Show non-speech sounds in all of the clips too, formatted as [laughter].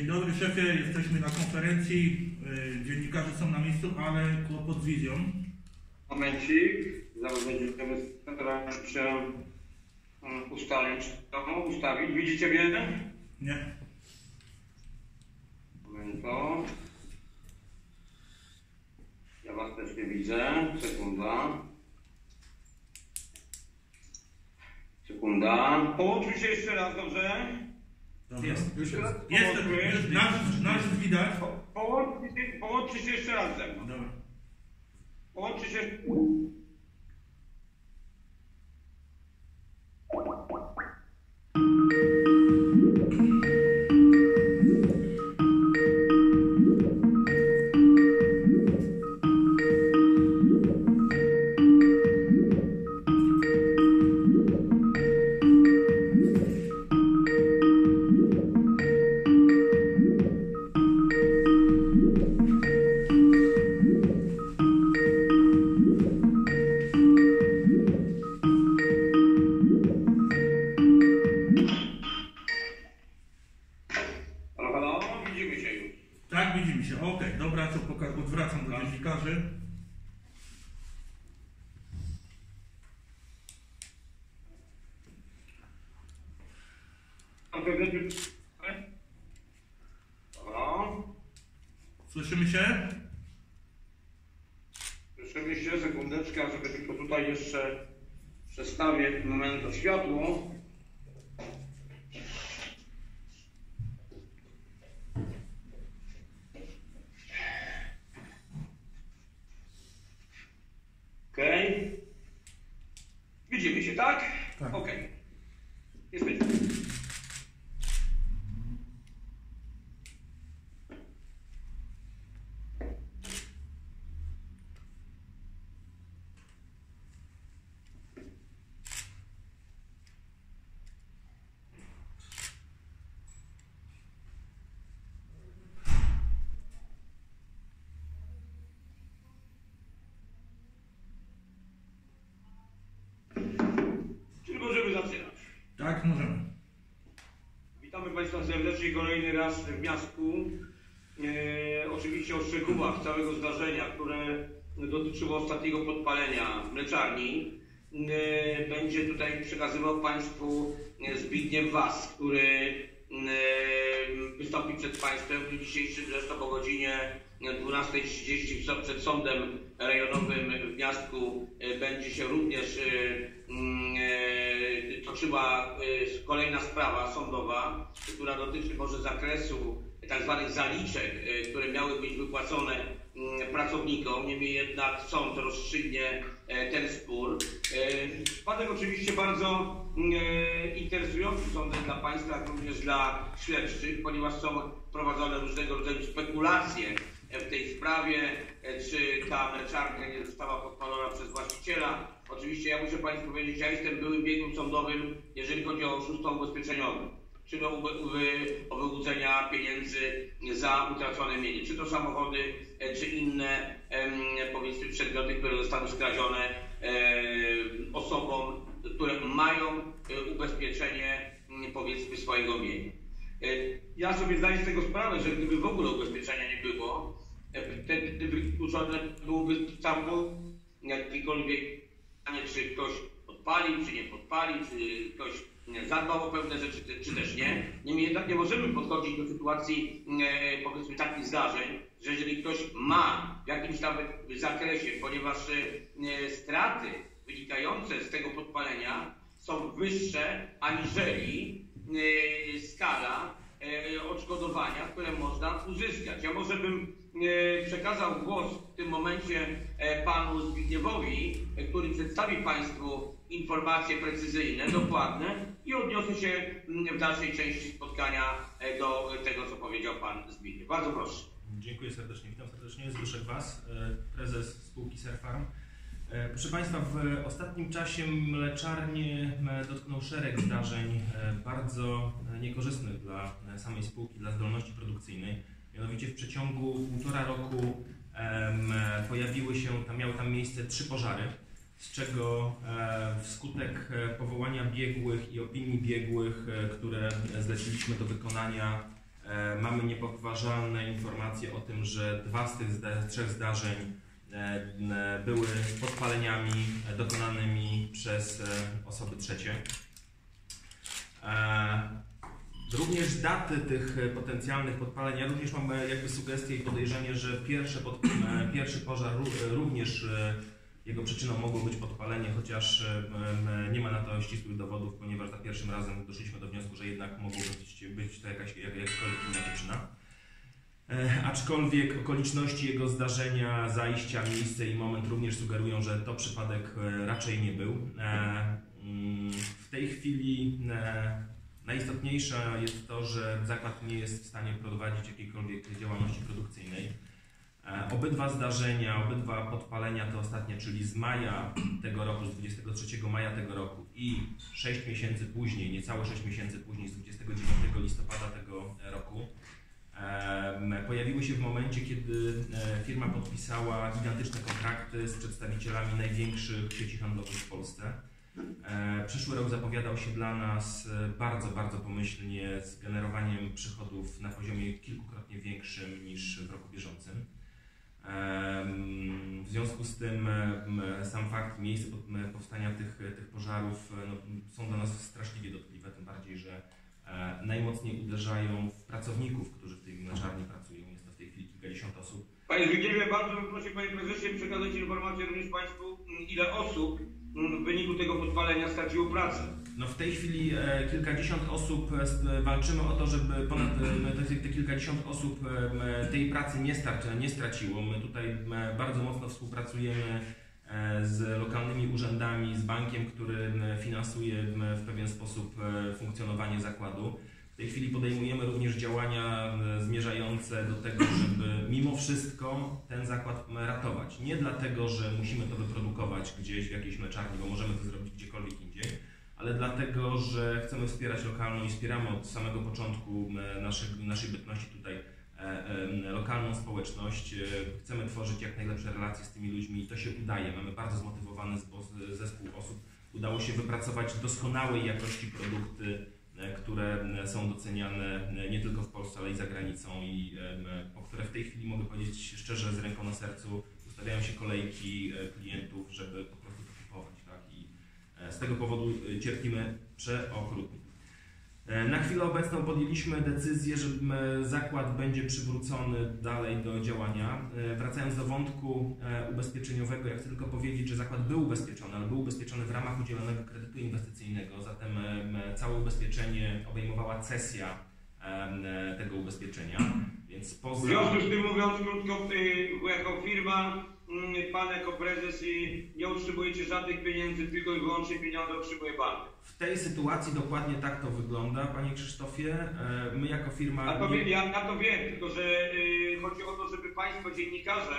Dzień dobry szefie, jesteśmy na konferencji. Y, Dziennikarze są na miejscu, ale kłopot z wizją. Momencik, zaraz będziemy starać się mm, ustalić to, ustawić. Widzicie mnie? Nie? Momento. Ja was też nie widzę. Sekunda. Sekunda. Połączmy się jeszcze raz, dobrze? Dobra. Jest, już jest. Jestem, już, nas, nas już widać. Po- Połączmy się, połączmy się jeszcze raz ze mną. Dobra. Połączmy się. Słyszymy się? Słyszymy się, sekundeczkę, żeby tylko tutaj jeszcze przestawię moment to światło. Okej. Widzimy się, tak? Tak. Okej. Jesteśmy. Czyli możemy zaczynać. Tak, możemy. Witamy Państwa serdecznie kolejny raz w Miastku. E, oczywiście o szczegółach całego zdarzenia, które dotyczyło ostatniego podpalenia mleczarni. E, będzie tutaj przekazywał Państwu e, Zbigniew Was, który e, wystąpi przed Państwem w dniu dzisiejszym, zresztą o godzinie 12.30 w so- przed Sądem Rejonowym w Miastku e, będzie się również e, mm, e, toczyła kolejna sprawa sądowa, która dotyczy może zakresu tak zwanych zaliczek, które miały być wypłacone mm, pracownikom. Niemniej jednak sąd rozstrzygnie ten spór. Przypadek oczywiście bardzo mm, interesujący sądem dla Państwa, jak również dla śledczych, ponieważ są prowadzone różnego rodzaju spekulacje w tej sprawie, e, czy ta mleczarka nie została podpalona przez właściciela. Oczywiście ja muszę Państwu powiedzieć, ja jestem byłym biegłym sądowym, jeżeli chodzi o oszustwo ubezpieczeniowe, czyli o, o wyłudzenia pieniędzy za utracone mienie, czy to samochody, e, czy inne powiedzmy przedmioty, które zostały skradzione e, osobom, które mają ubezpieczenie m, powiedzmy swojego mienia. Ja sobie zdaję z tego sprawę, że gdyby w ogóle ubezpieczenia nie było, wtedy gdyby wykluczone byłoby cało jakiekolwiek pytanie, czy ktoś podpalił, czy nie podpalił, czy ktoś zadbał o pewne rzeczy, czy- też nie. Niemniej jednak nie możemy podchodzić do sytuacji e, powiedzmy takich zdarzeń, że jeżeli ktoś ma w jakimś nawet zakresie, ponieważ e, straty wynikające z tego podpalenia są wyższe aniżeli e, skala odszkodowania, które można uzyskać. Ja może bym przekazał głos w tym momencie e, panu Zbigniewowi, e, który przedstawi państwu informacje precyzyjne, dokładne i odniosę się mm, w dalszej części spotkania e, do tego, co powiedział pan Zbigniew. Bardzo proszę. Dziękuję serdecznie. Witam serdecznie. Zbyszek Was, e, prezes spółki Serfarm. E, Proszę Państwa, w ostatnim czasie mleczarnie e, dotknął szereg zdarzeń e, bardzo e, niekorzystnych dla e, samej spółki, dla zdolności produkcyjnej. Mianowicie w przeciągu półtora roku pojawiły się, tam miały tam miejsce trzy pożary, z czego e, wskutek e, powołania biegłych i opinii biegłych, e, które zleciliśmy do wykonania E, Mamy niepodważalne informacje o tym, że dwa z tych zda- trzech zdarzeń e, były podpaleniami e, dokonanymi przez osoby trzecie. Również daty tych e, potencjalnych podpaleń, ja również mam e, jakby sugestię i podejrzenie, że pierwsze pod, e, pierwszy pożar ró- również jego przyczyną mogło być podpalenie, chociaż nie ma na to ścisłych dowodów, ponieważ za pierwszym razem doszliśmy do wniosku, że jednak mogło być, być to jakaś jak, jakakolwiek inna przyczyna. Aczkolwiek okoliczności jego zdarzenia, zajścia, miejsce i moment również sugerują, że to przypadek raczej nie był. Mm, W tej chwili najistotniejsze jest to, że zakład nie jest w stanie prowadzić jakiejkolwiek działalności produkcyjnej. E, Obydwa zdarzenia, obydwa podpalenia te ostatnie, czyli z maja tego roku, z 23 maja tego roku i 6 miesięcy później, niecałe 6 miesięcy później, z 29 listopada tego roku, pojawiły się w momencie, kiedy e, firma podpisała gigantyczne kontrakty z przedstawicielami największych sieci handlowych w Polsce. E, Przyszły rok zapowiadał się dla nas e, bardzo, bardzo pomyślnie z generowaniem przychodów na poziomie kilkukrotnie większym niż w roku bieżącym. W związku z tym em, sam fakt, miejsce powstania tych, tych pożarów e, no, są dla nas straszliwie dotkliwe, tym bardziej, że e, najmocniej uderzają w pracowników, którzy w tej mleczarni pracują. Jest to w tej chwili kilkadziesiąt osób. Panie Zbigniewie, bardzo bym prosił Panie Prezesie przekazać informację również Państwu, ile osób w wyniku tego podpalenia straciło pracę. No w tej chwili e, kilkadziesiąt osób e, e, walczymy o to, żeby ponad e, te, kilkadziesiąt osób e, m, tej pracy nie, starczy, nie straciło. My tutaj m, bardzo mocno współpracujemy e, z lokalnymi urzędami, z bankiem, który finansuje w pewien sposób e, funkcjonowanie zakładu. Tej chwili podejmujemy również działania m, zmierzające do tego, żeby mimo wszystko ten zakład ratować. Nie dlatego, że musimy to wyprodukować gdzieś w jakiejś mleczarni, bo możemy to zrobić gdziekolwiek indziej, ale dlatego, że chcemy wspierać lokalną i wspieramy od samego początku m, naszej, naszej bytności tutaj e, e, lokalną społeczność. E, Chcemy tworzyć jak najlepsze relacje z tymi ludźmi i to się udaje. Mamy bardzo zmotywowany zespół osób. Udało się wypracować doskonałej jakości produkty, e, które m, są doceniane e, nie tylko w Polsce, ale i za granicą i po które w tej chwili mogę powiedzieć szczerze, z ręką na sercu, ustawiają się kolejki e, klientów, żeby po prostu to kupować. Tak? I e, z tego powodu e, cierpimy przeokrutnie. E, Na chwilę obecną podjęliśmy decyzję, że m, zakład będzie przywrócony dalej do działania. E, Wracając do wątku e, ubezpieczeniowego, ja chcę tylko powiedzieć, że zakład był ubezpieczony, ale był ubezpieczony w ramach udzielonego kredytu inwestycyjnego, zatem em, całe ubezpieczenie obejmowała cesja e, tego ubezpieczenia, więc W poza... związku z tym mówiąc krótko, jako firma, Pan jako prezes y, nie otrzymujecie żadnych pieniędzy, tylko i wyłącznie pieniądze otrzymuje Pan. W tej sytuacji dokładnie tak to wygląda, Panie Krzysztofie. E, My jako firma... A to nie- wiem, ja, ja to wiem, tylko że y, chodzi o to, żeby Państwo dziennikarze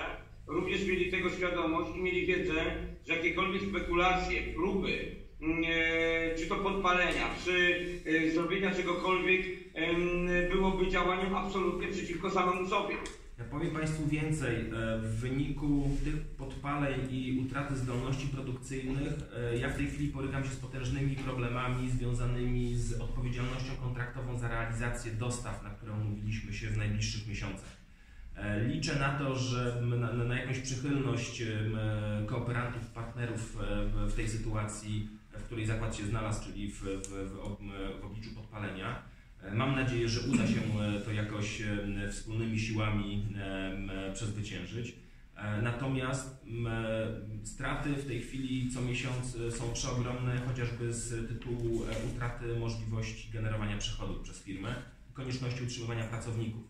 również mieli tego świadomość i mieli wiedzę, że jakiekolwiek spekulacje, próby, e, czy to podpalenia, czy e, zrobienia czegokolwiek byłoby działaniem absolutnie przeciwko samemu sobie. Ja powiem Państwu więcej. E, W wyniku tych podpaleń i utraty zdolności produkcyjnych, e, ja w tej chwili borykam się z potężnymi problemami związanymi z odpowiedzialnością kontraktową za realizację dostaw, na które umówiliśmy się w najbliższych miesiącach. E, Liczę na to, że na, na jakąś przychylność kooperantów, partnerów w- tej sytuacji, w której zakład się znalazł, czyli w, w, w, w obliczu podpalenia. E, Mam nadzieję, że uda się e, to jakoś e, wspólnymi siłami przezwyciężyć. Natomiast straty w tej chwili co miesiąc są przeogromne, chociażby z tytułu utraty możliwości generowania przychodów przez firmę konieczności utrzymywania pracowników.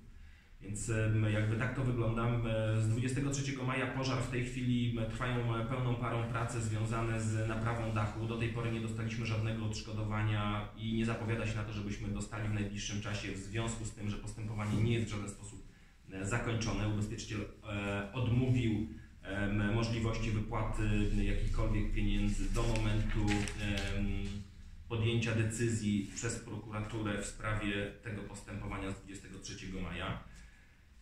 Więc jakby tak to wygląda. Z 23 maja pożar w tej chwili trwają e, pełną parą prace związane z naprawą dachu. Do tej pory nie dostaliśmy żadnego odszkodowania i nie zapowiada się na to, żebyśmy dostali w najbliższym czasie w związku z tym, że postępowanie nie jest w żaden sposób e, zakończone. Ubezpieczyciel e, odmówił możliwości wypłaty jakichkolwiek pieniędzy do momentu podjęcia decyzji przez prokuraturę w sprawie tego postępowania z 23 maja.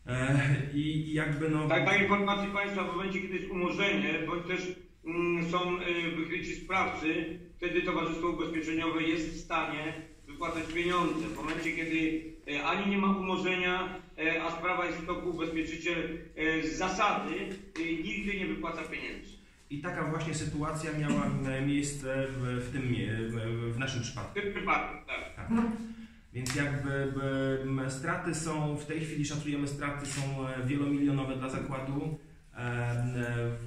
E, I jakby no. Tak, dla informacji Państwa, w momencie, kiedy jest umorzenie, bądź też mm, są y, wykryci sprawcy, wtedy Towarzystwo Ubezpieczeniowe jest w stanie wypłacać pieniądze. W momencie, kiedy e, ani nie ma umorzenia, e, a sprawa jest w toku, ubezpieczyciel e, z zasady e, nigdy nie wypłaca pieniędzy. I taka właśnie sytuacja miała e, miejsce w, w tym, w, w naszym W przypadku. tym przypadku, tak. Tak. Więc jakby straty są, w tej chwili szacujemy straty są e, wielomilionowe dla zakładu. E, m,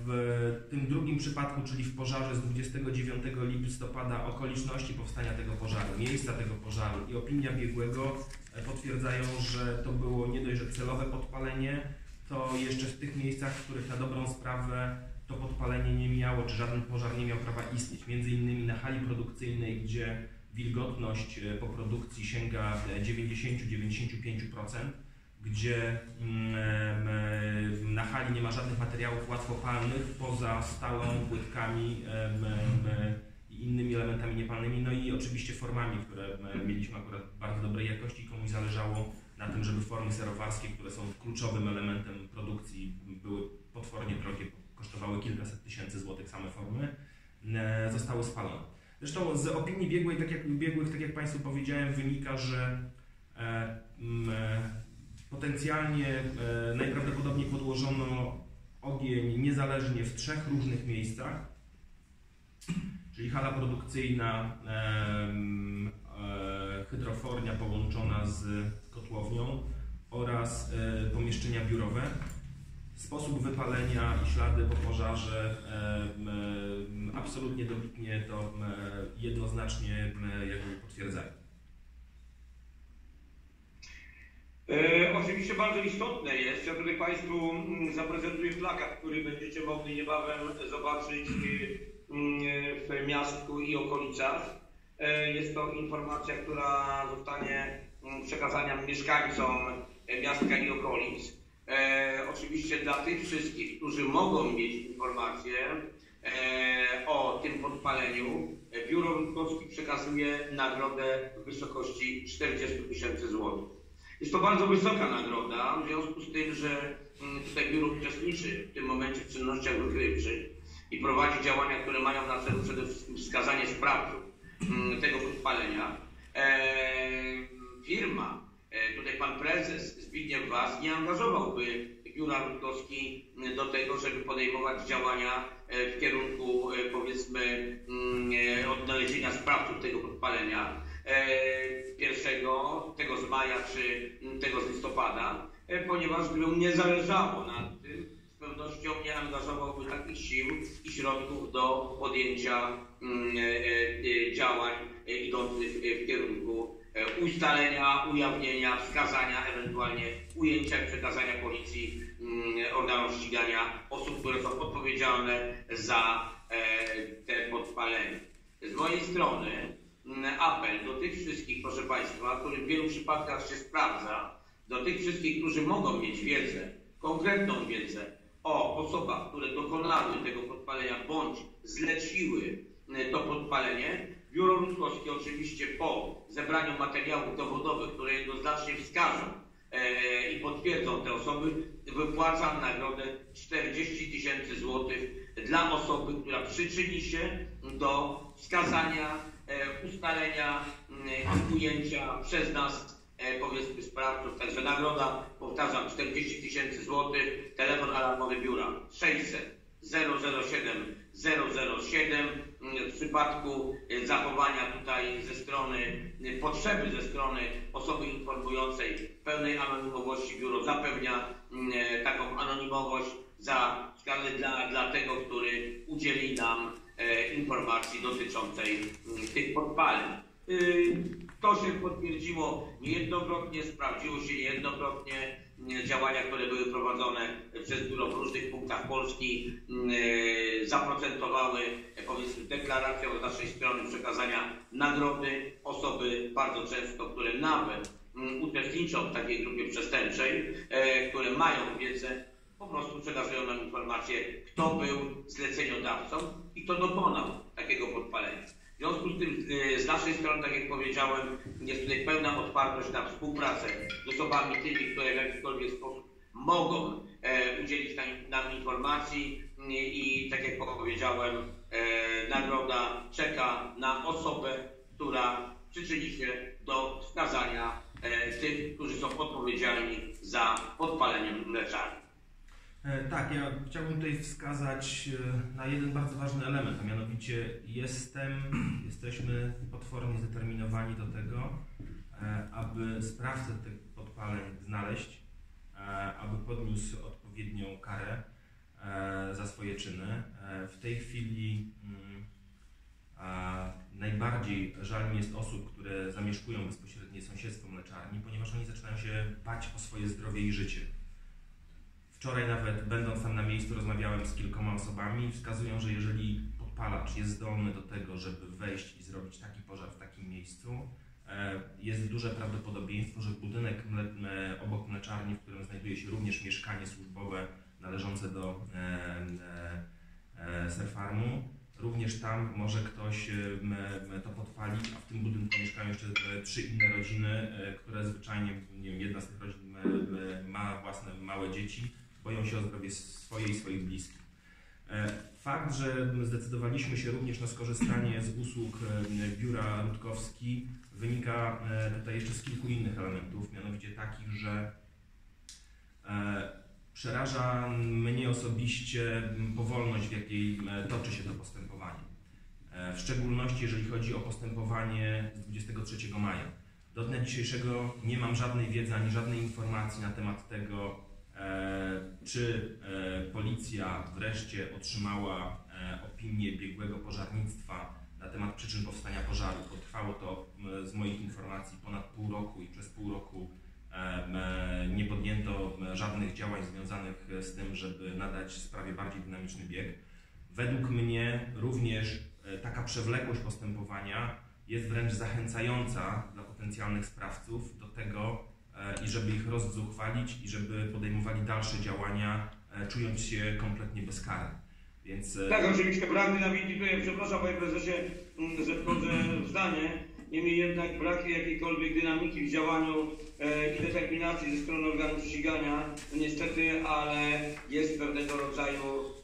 W tym drugim przypadku, czyli w pożarze z 29 listopada, okoliczności powstania tego pożaru, miejsca tego pożaru i opinia biegłego e, potwierdzają, że to było nie dość, że celowe podpalenie, to jeszcze w tych miejscach, w których na dobrą sprawę to podpalenie nie miało, czy żaden pożar nie miał prawa istnieć. Między innymi na hali produkcyjnej, gdzie wilgotność e, po produkcji sięga e, 90-95%, gdzie mm, em, na hali nie ma żadnych materiałów łatwopalnych poza stalą, płytkami i innymi elementami niepalnymi, no i oczywiście formami, które mieliśmy akurat bardzo dobrej jakości. Komuś zależało na tym, żeby formy serowarskie, które są kluczowym elementem produkcji, były potwornie drogie, kosztowały kilkaset tysięcy złotych same formy, e, zostały spalone. Zresztą z opinii biegłej, tak jak, biegłych, tak jak Państwu powiedziałem, wynika, że e, m, e, potencjalnie e, najprawdopodobniej podłożono ogień niezależnie w trzech różnych miejscach, czyli hala produkcyjna, em, e, hydrofornia połączona z kotłownią oraz e, pomieszczenia biurowe. Sposób wypalenia i ślady po pożarze absolutnie dobitnie to jednoznacznie jakby potwierdzają. E, oczywiście bardzo istotne jest, ja tutaj Państwu zaprezentuję plakat, który będziecie mogli niebawem zobaczyć e, w miastku i okolicach. E, jest to informacja, która zostanie przekazana mieszkańcom miastka i okolic. E, oczywiście dla tych wszystkich, którzy mogą mieć informacje e, o tym podpaleniu, e, Biuro Rutkowski przekazuje nagrodę w wysokości 40 tysięcy złotych. Jest to bardzo wysoka nagroda, w związku z tym, że mm, tutaj biuro uczestniczy w tym momencie w czynnościach wykrywczych i prowadzi działania, które mają na celu przede wszystkim wskazanie sprawców mm, tego podpalenia. Eee, firma, e, tutaj pan prezes Zbigniew Was nie angażowałby biura Rutkowski do tego, żeby podejmować działania e, w kierunku e, powiedzmy mm, e, odnalezienia sprawców tego podpalenia e, pierwszego, tego z maja czy mm, tego z listopada, e, ponieważ gdyby mu nie zależało na tym, z pewnością nie angażowałby takich sił i środków do podjęcia mm, e, e, działań e, idących e, w kierunku e, ustalenia, ujawnienia, wskazania, ewentualnie ujęcia i przekazania policji, mm, organom ścigania osób, które są odpowiedzialne za e, te podpalenie. Z mojej strony mm, apel do tych wszystkich, proszę Państwa, który w wielu przypadkach się sprawdza, do tych wszystkich, którzy mogą mieć wiedzę, konkretną wiedzę o osobach, które dokonały tego podpalenia bądź zleciły e, to podpalenie. Biuro Rutkowskie oczywiście po zebraniu materiałów dowodowych, które jednoznacznie wskażą e, i potwierdzą te osoby, wypłaca nagrodę 40 tysięcy złotych dla osoby, która przyczyni się do wskazania, e, ustalenia e, i ujęcia przez nas e, powiedzmy sprawców. Także nagroda, powtarzam, 40 tysięcy złotych, telefon alarmowy biura 600 007 007 w przypadku e, zachowania tutaj ze strony, e, potrzeby ze strony osoby informującej pełnej anonimowości biuro zapewnia mm, e, taką anonimowość za dla, dla tego, który udzieli nam e, informacji dotyczącej mm, tych podpaleń. Y, To się potwierdziło niejednokrotnie, sprawdziło się niejednokrotnie y, działania, które były prowadzone przez biuro w różnych punktach Polski y, zaprocentowały y, powiedzmy deklaracją z naszej strony przekazania nagrody osoby bardzo często, które nawet mm, uczestniczą w takiej grupie przestępczej, e, które mają wiedzę, po prostu przekazują nam informację, kto był zleceniodawcą i kto dokonał takiego podpalenia. W związku z tym e, z naszej strony, tak jak powiedziałem, jest tutaj pełna otwartość na współpracę z osobami tymi, które w jakikolwiek sposób mogą e, udzielić nam, nam informacji i, i tak jak powiedziałem, e, nagroda czeka na osobę, która przyczyni się do skazania e, tych, którzy są odpowiedzialni za podpalenie mleczarni. E, Tak, ja chciałbym tutaj wskazać e, na jeden bardzo ważny element, a mianowicie jestem, [clears throat] jesteśmy potwornie zdeterminowani do tego, e, aby sprawcę tych podpaleń znaleźć, aby podniósł odpowiednią karę za swoje czyny. W tej chwili mm, najbardziej żal mi jest osób, które zamieszkują bezpośrednie sąsiedztwo mleczarni, ponieważ oni zaczynają się bać o swoje zdrowie i życie. Wczoraj nawet będąc tam na miejscu rozmawiałem z kilkoma osobami. I wskazują, że jeżeli podpalacz jest zdolny do tego, żeby wejść i zrobić taki pożar w takim miejscu, e, jest duże prawdopodobieństwo, że budynek me, obok mleczarni, w którym znajduje się również mieszkanie służbowe należące do e, e, e, Serfarmu, również tam może ktoś e, to podpalić, a w tym budynku mieszkają jeszcze e, trzy inne rodziny, e, które zwyczajnie, nie wiem, jedna z tych rodzin ma własne małe dzieci, boją się o zdrowie swoje i swoich bliskich. E, Fakt, że zdecydowaliśmy się również na skorzystanie z usług e, biura Rutkowski wynika e, tutaj jeszcze z kilku innych elementów, mianowicie takich, że przeraża mnie osobiście powolność, w jakiej toczy się to postępowanie. W szczególności jeżeli chodzi o postępowanie z 23 maja. Do dnia dzisiejszego nie mam żadnej wiedzy ani żadnej informacji na temat tego, czy e, policja wreszcie otrzymała e, opinię biegłego pożarnictwa na temat przyczyn powstania pożaru. Potrwało to z moich informacji ponad pół roku i przez pół roku e, nie podjęto żadnych działań związanych z tym, żeby nadać sprawie bardziej dynamiczny bieg. Według mnie również e, taka przewlekłość postępowania jest wręcz zachęcająca dla potencjalnych sprawców do tego, e, i żeby ich rozzuchwalić i żeby podejmowali dalsze działania, e, czując się kompletnie bezkarni. Więc e, Tak, oczywiście brak dynamiki, tutaj przepraszam panie prezesie, mm, że wchodzę [clears throat] w zdanie. Niemniej jednak brak jakiejkolwiek dynamiki w działaniu e, i determinacji ze strony organów ścigania, no niestety, ale jest pewnego rodzaju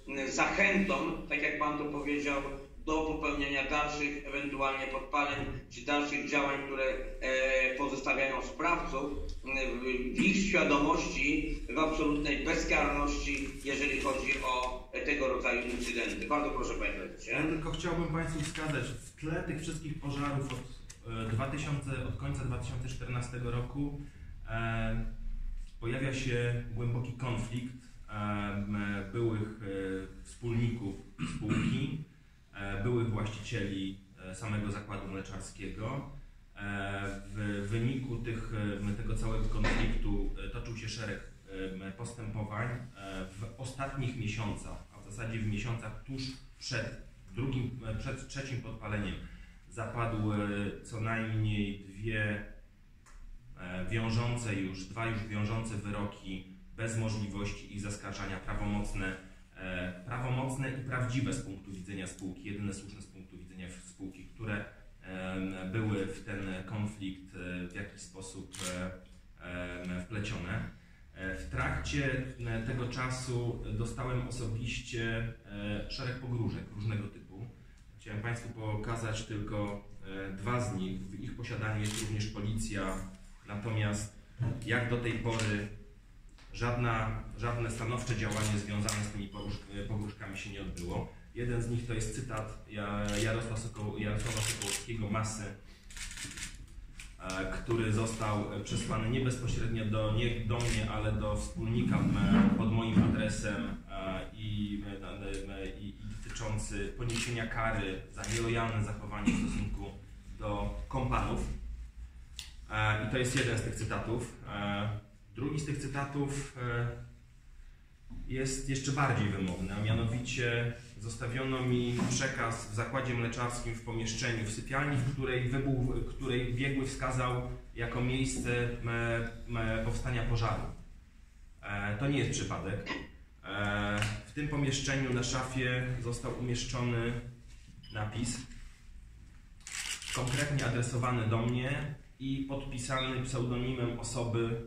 mm, zachętą, tak jak pan to powiedział, do popełnienia dalszych ewentualnie podpaleń czy dalszych działań, które e, pozostawiają sprawców mm, w, ich świadomości, w absolutnej bezkarności, jeżeli chodzi o e, tego rodzaju incydenty. Bardzo proszę panie. Ja tylko chciałbym Państwu wskazać, w tle tych wszystkich pożarów od, e, 2000, od końca 2014 roku e, pojawia się głęboki konflikt e, byłych e, wspólników spółki, e, byłych właścicieli e, samego zakładu mleczarskiego. E, w wyniku tych, e, tego całego konfliktu e, toczył się szereg e, postępowań. E, W ostatnich miesiącach, a w zasadzie w miesiącach tuż przed drugim, e, przed trzecim podpaleniem zapadły co najmniej dwie e, wiążące już, dwa już wiążące wyroki bez możliwości ich zaskarżania, prawomocne, e, prawomocne i prawdziwe z punktu widzenia spółki, jedyne słuszne z punktu widzenia spółki, które były w ten konflikt e, w jakiś sposób e, wplecione. E, W trakcie e, tego czasu dostałem osobiście e, szereg pogróżek różnego typu. Chciałem Państwu pokazać tylko e, dwa z nich. W ich posiadaniu jest również policja, natomiast jak do tej pory żadna, żadne stanowcze działanie związane z tymi pogróż- pogróżkami się nie odbyło. Jeden z nich to jest cytat Ja- Jarosława, Sokoł, Jarosława Sokołowskiego, Masy, e, który został przesłany nie bezpośrednio do, nie do mnie, ale do wspólnika pod moim adresem e, i, e, i, i dotyczący poniesienia kary za nielojalne zachowanie w stosunku do kompanów. I to jest jeden z tych cytatów. Drugi z tych cytatów e, jest jeszcze bardziej wymowny, a mianowicie zostawiono mi przekaz w zakładzie mleczarskim w pomieszczeniu, w sypialni, w której, wybuch, której biegły wskazał jako miejsce powstania pożaru. E, to nie jest przypadek. E, w tym pomieszczeniu na szafie został umieszczony napis konkretnie adresowany do mnie i podpisany pseudonimem osoby,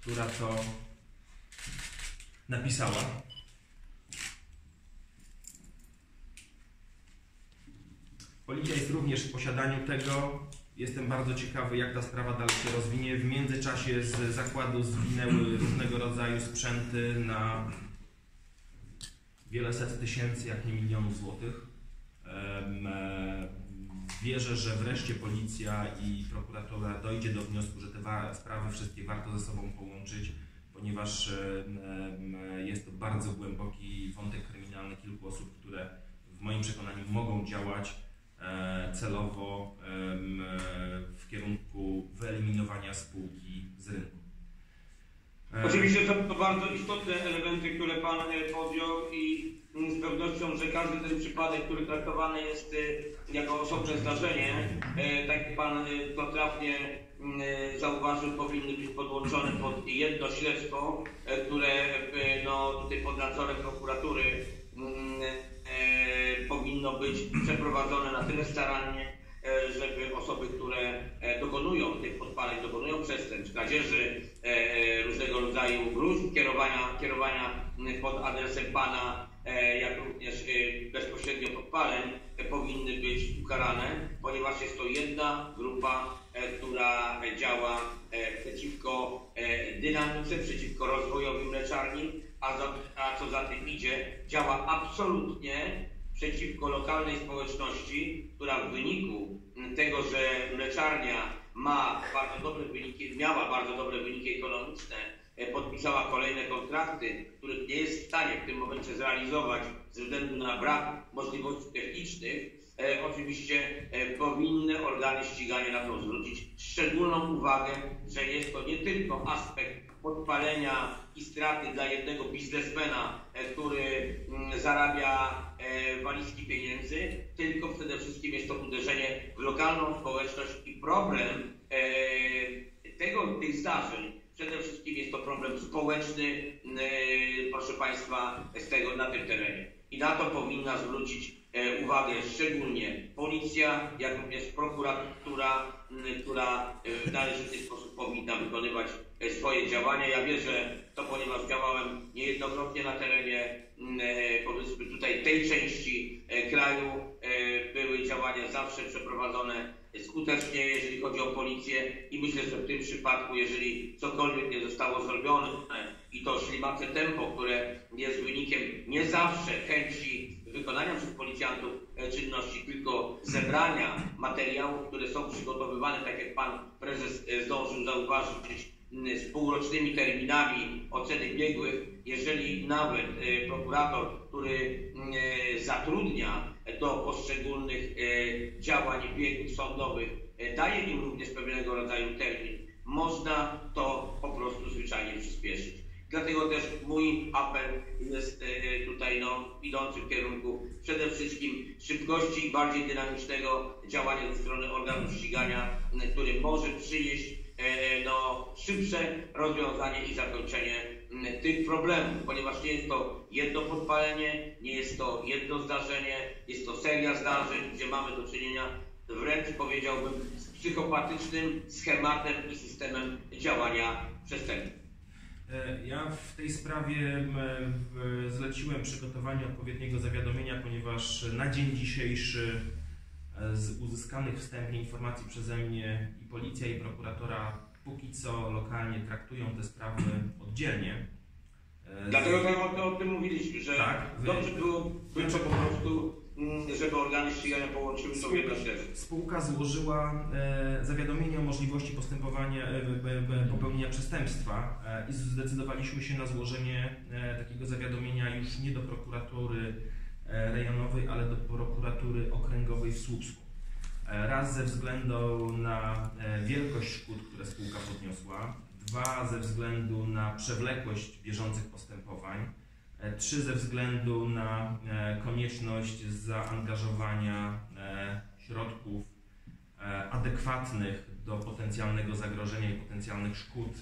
która to napisała. Policja jest również w posiadaniu tego, Jestem bardzo ciekawy, jak ta sprawa dalej się rozwinie. W międzyczasie z zakładu zwinęły różnego rodzaju sprzęty na wiele set tysięcy, jak nie milionów złotych. E, Wierzę, że wreszcie policja i prokuratura dojdzie do wniosku, że te sprawy wszystkie warto ze sobą połączyć, ponieważ em, em, jest to bardzo głęboki wątek kryminalny kilku osób, które w moim przekonaniu mogą działać e, celowo e, w kierunku wyeliminowania spółki z rynku. E, Oczywiście to bardzo istotne elementy, które Pan e, podjął i z pewnością, że każdy ten przypadek, który traktowany jest e, jako osobne zdarzenie, e, tak jak Pan to trafnie mm, e, zauważył, powinny być podłączone pod jedno śledztwo, które no, tutaj pod nadzorem prokuratury mm, powinno być przeprowadzone na tyle starannie, żeby osoby, które dokonują tych podpaleń, dokonują przestępstw, kradzieży, różnego rodzaju gruźb, kierowania, kierowania pod adresem pana, jak również e, bezpośrednio podpaleń, e, powinny być ukarane, ponieważ jest to jedna grupa, e, która działa e, przeciwko e, dynamice, przeciwko rozwojowi mleczarni, a, za, a co za tym idzie, działa absolutnie przeciwko lokalnej społeczności, która w wyniku tego, że mleczarnia ma bardzo dobre wyniki, miała bardzo dobre wyniki ekonomiczne, e, podpisała kolejne kontrakty, których nie jest w stanie w tym momencie zrealizować ze względu na brak możliwości technicznych, e, oczywiście e, powinny organy ścigania na to zwrócić szczególną uwagę, że jest to nie tylko aspekt podpalenia i straty dla jednego biznesmena, e, który mm, zarabia e, walizki pieniędzy, tylko przede wszystkim jest to uderzenie w lokalną społeczność i problem e, tego, tych zdarzeń. Przede wszystkim jest to problem społeczny, e, proszę Państwa, z tego na tym terenie. I na to powinna zwrócić e, uwagę szczególnie policja, jak również prokuratura, m, która e, w należyty sposób powinna wykonywać e, swoje działania. Ja wierzę to, ponieważ działałem niejednokrotnie na terenie m, e, powiedzmy tutaj tej części kraju. Były działania zawsze przeprowadzone skutecznie, jeżeli chodzi o policję i myślę, że w tym przypadku, jeżeli cokolwiek nie zostało zrobione i to ślimacze tempo, które jest wynikiem nie zawsze chęci wykonania przez policjantów e, czynności, tylko zebrania materiałów, które są przygotowywane, tak jak pan prezes e, zdążył zauważyć, z półrocznymi terminami oceny biegłych, jeżeli nawet e, prokurator, który zatrudnia do poszczególnych e, działań biegłych sądowych, e, daje im również pewnego rodzaju termin, można to po prostu zwyczajnie przyspieszyć. Dlatego też mój apel jest e, tutaj no, idący w kierunku przede wszystkim szybkości i bardziej dynamicznego działania ze strony organów ścigania, który może przynieść no, szybsze rozwiązanie i zakończenie tych problemów, ponieważ nie jest to jedno podpalenie, nie jest to jedno zdarzenie, jest to seria zdarzeń, gdzie mamy do czynienia wręcz powiedziałbym z psychopatycznym schematem i systemem działania przestępczym. E, Ja w tej sprawie w- zleciłem przygotowanie odpowiedniego zawiadomienia, ponieważ na dzień dzisiejszy e, z uzyskanych wstępnie informacji przeze mnie i policja i prokuratora póki co lokalnie traktują te sprawy oddzielnie. E, Dlatego tak o, tym mówiliśmy, że Tak, dobrze było, by to po prostu, mm, żeby organy ścigania połączyły to w jedno śledztwo. Spółka złożyła e, zawiadomienie o możliwości postępowania, e, b- b- popełnienia przestępstwa e, i zdecydowaliśmy się na złożenie e, takiego zawiadomienia już nie do prokuratury e, rejonowej, ale do prokuratury okręgowej w Słupsku. E, raz ze względu na e, wielkość szkód, które spółka podniosła, dwa ze względu na przewlekłość bieżących postępowań, E, Trzy ze względu na konieczność zaangażowania środków adekwatnych do potencjalnego zagrożenia i potencjalnych szkód,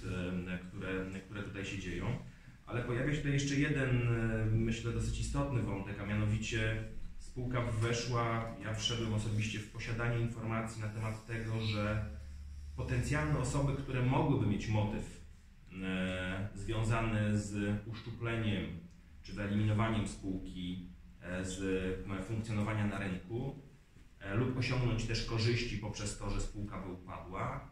które, które tutaj się dzieją. Ale pojawia się tutaj jeszcze jeden, myślę, dosyć istotny wątek, a mianowicie spółka weszła, ja wszedłem osobiście w posiadanie informacji na temat tego, że potencjalne osoby, które mogłyby mieć motyw e, związany z uszczupleniem czy wyeliminowaniem spółki e, z funkcjonowania na rynku, e, lub osiągnąć też korzyści poprzez to, że spółka by upadła,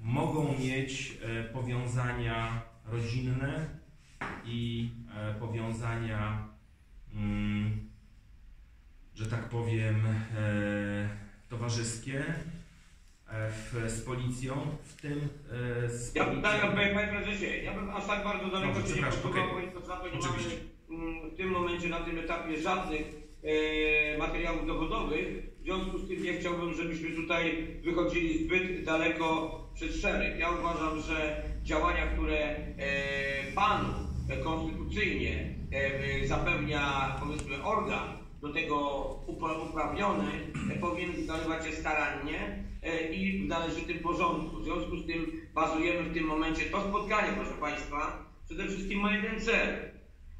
mogą mieć powiązania rodzinne i powiązania, mm, że tak powiem, e, towarzyskie e, w, z policją, w tym e, z Ja, policją. tak, panie, panie prezesie, ja bym aż tak bardzo daleko Dobrze, się nie posuwał, Oczywiście. mamy w tym momencie na tym etapie żadnych e, materiałów dowodowych. W związku z tym nie chciałbym, żebyśmy tutaj wychodzili zbyt daleko przed szereg. Ja uważam, że działania, które e, panu e, konstytucyjnie zapewnia powiedzmy organ do tego uprawniony, e, powinien wykonywać je starannie e, i w należytym porządku. W związku z tym bazujemy w tym momencie to spotkanie, proszę Państwa, przede wszystkim ma jeden cel.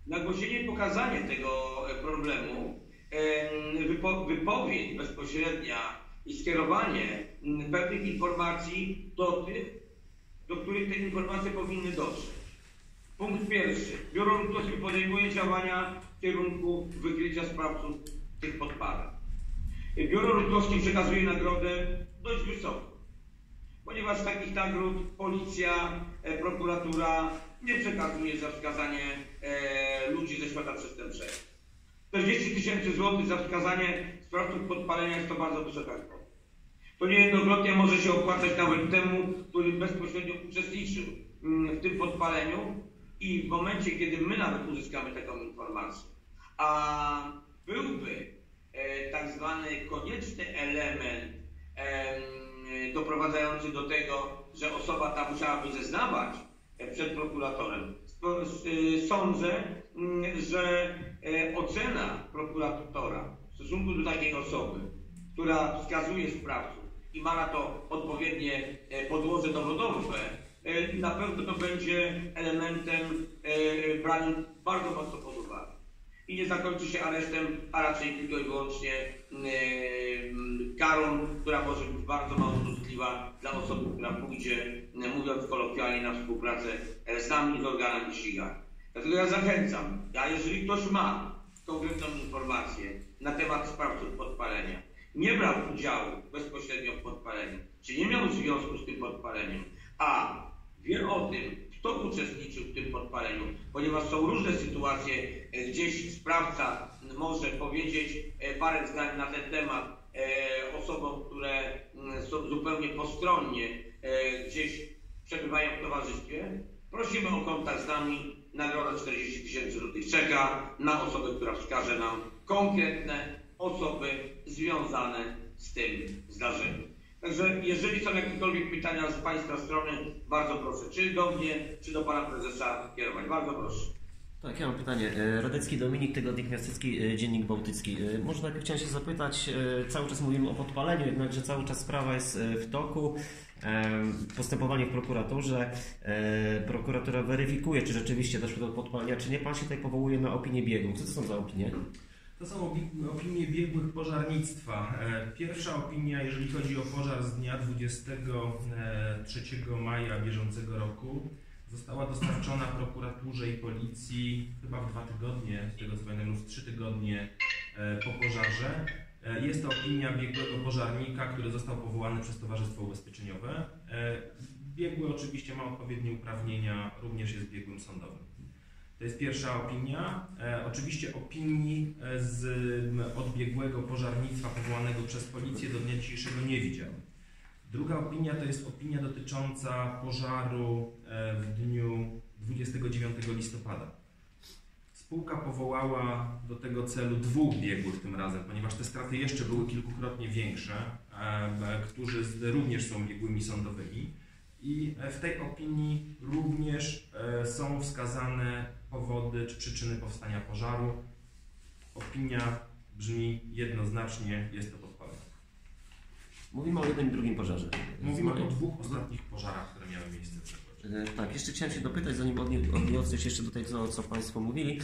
Nagłośnienie i pokazanie tego e, problemu, em, wypo, wypowiedź bezpośrednia i skierowanie m, pewnych informacji do tych, do których te informacje powinny dotrzeć. Punkt pierwszy. Biuro Lutowskie podejmuje działania w kierunku wykrycia sprawców tych podpaleń. Biuro Lutowskie przekazuje nagrodę dość wysoko, ponieważ takich nagród policja, e, prokuratura nie przekazuje za wskazanie e, ludzi ze świata przestępczego. 40 tysięcy złotych za wskazanie sprawców podpalenia jest to bardzo wysoka kwota. To niejednokrotnie może się opłacać nawet temu, który bezpośrednio uczestniczył mm, w tym podpaleniu i w momencie, kiedy my nawet uzyskamy taką informację, a byłby e, tak zwany konieczny element em, doprowadzający do tego, że osoba ta musiałaby zeznawać e, przed prokuratorem. Y, Sądzę, mm, że e, ocena prokuratora w stosunku do takiej osoby, która wskazuje sprawców i ma na to odpowiednie e, podłoże dowodowe, e, na pewno to będzie elementem e, branym bardzo mocno pod uwagę. I nie zakończy się aresztem, a raczej tylko i wyłącznie e, karą, która może być bardzo mało dotkliwa dla osoby, która pójdzie, mówiąc kolokwialnie, na współpracę e, z nami, z organami ścigania. Dlatego ja zachęcam, a jeżeli ktoś ma konkretną informację na temat sprawców podpalenia, nie brał udziału bezpośrednio w podpaleniu, czy nie miał związku z tym podpaleniem, a wie o tym, kto uczestniczył w tym podpaleniu, ponieważ są różne sytuacje, e, gdzieś sprawca może powiedzieć e, parę zdań na ten temat e, osobom, które są zupełnie postronnie gdzieś przebywają w towarzystwie. Prosimy o kontakt z nami. Nagroda 40 tysięcy złotych czeka na osobę, która wskaże nam konkretne osoby związane z tym zdarzeniem. Także jeżeli są jakiekolwiek pytania z Państwa strony, bardzo proszę, czy do mnie, czy do Pana Prezesa kierować. Bardzo proszę. Tak, ja mam pytanie. E, Radecki Dominik, Tygodnik Miastecki, e, Dziennik Bałtycki. E, Może najpierw chciałem się zapytać, cały czas mówimy o podpaleniu, jednakże cały czas sprawa jest w toku. Postępowanie w prokuraturze. Prokuratura weryfikuje, czy rzeczywiście doszło do podpalenia, czy nie. Pan się tutaj powołuje na opinię biegłych. Co to są za opinie? To są opi- opinie biegłych pożarnictwa. E, Pierwsza opinia, jeżeli chodzi o pożar z dnia 23 maja bieżącego roku, została dostarczona prokuraturze i policji chyba w dwa tygodnie, z tego co pamiętam, już trzy tygodnie e, po pożarze. E, Jest to opinia biegłego pożarnika, który został powołany przez Towarzystwo Ubezpieczeniowe. E, Biegły oczywiście ma odpowiednie uprawnienia, również jest biegłym sądowym. To jest pierwsza opinia. E, oczywiście opinii e, z odbiegłego pożarnictwa powołanego przez policję do dnia dzisiejszego nie widziałem. Druga opinia to jest opinia dotycząca pożaru e, w dniu 29 listopada. Spółka powołała do tego celu dwóch biegłych tym razem, ponieważ te straty jeszcze były kilkukrotnie większe, e, którzy z- również są biegłymi sądowymi. I e, w tej opinii również e, są wskazane powody czy przyczyny powstania pożaru. Opinia brzmi jednoznacznie, jest to podpalenie. Mówimy o jednym i drugim pożarze. Mówimy o dwóch ostatnich pożarach, które miały miejsce w. E, Tak, jeszcze chciałem się dopytać, zanim odniosę się jeszcze do tego, co, Państwo mówili,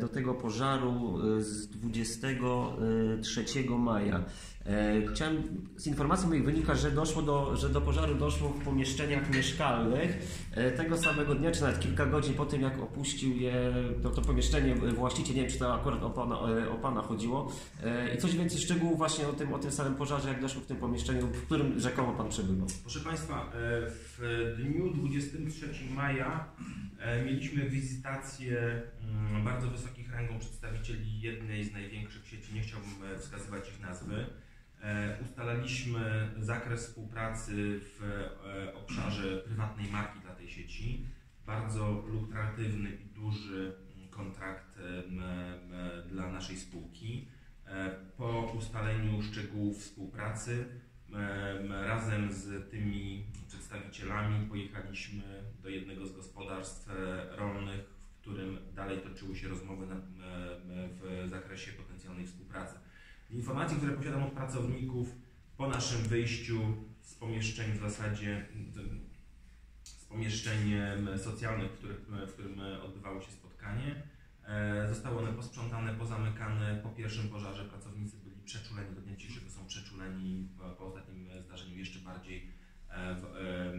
do tego pożaru z 23 maja. E, Chciałem, z informacji moich wynika, że doszło do, że do pożaru doszło w pomieszczeniach mieszkalnych e, tego samego dnia, czy nawet kilka godzin po tym, jak opuścił je to, to pomieszczenie właściciel, nie wiem, czy to akurat o pana, e, o pana chodziło. I coś więcej szczegółów właśnie o tym, o tym samym pożarze, jak doszło w tym pomieszczeniu, w którym rzekomo pan przebywał. Proszę Państwa, w dniu 23 maja mieliśmy wizytację mm, bardzo wysokich rangą przedstawicieli jednej z największych sieci, nie chciałbym wskazywać ich nazwy. E, Ustalaliśmy zakres współpracy w e, obszarze prywatnej marki dla tej sieci. Bardzo lukratywny i duży mm, kontrakt em, dla naszej spółki. E, Po ustaleniu szczegółów współpracy Em, Razem z tymi przedstawicielami pojechaliśmy do jednego z gospodarstw e, rolnych, w którym dalej toczyły się rozmowy w zakresie potencjalnej współpracy. Informacje, które posiadam od pracowników po naszym wyjściu z pomieszczeń w zasadzie z pomieszczeń em, socjalnych, w którym, w którym odbywało się spotkanie, e, zostały one posprzątane, pozamykane. Po pierwszym pożarze pracownicy byli przeczuleni, do dnia dzisiejszego są przeczuleni po, ostatnim zdarzeniu jeszcze bardziej, e,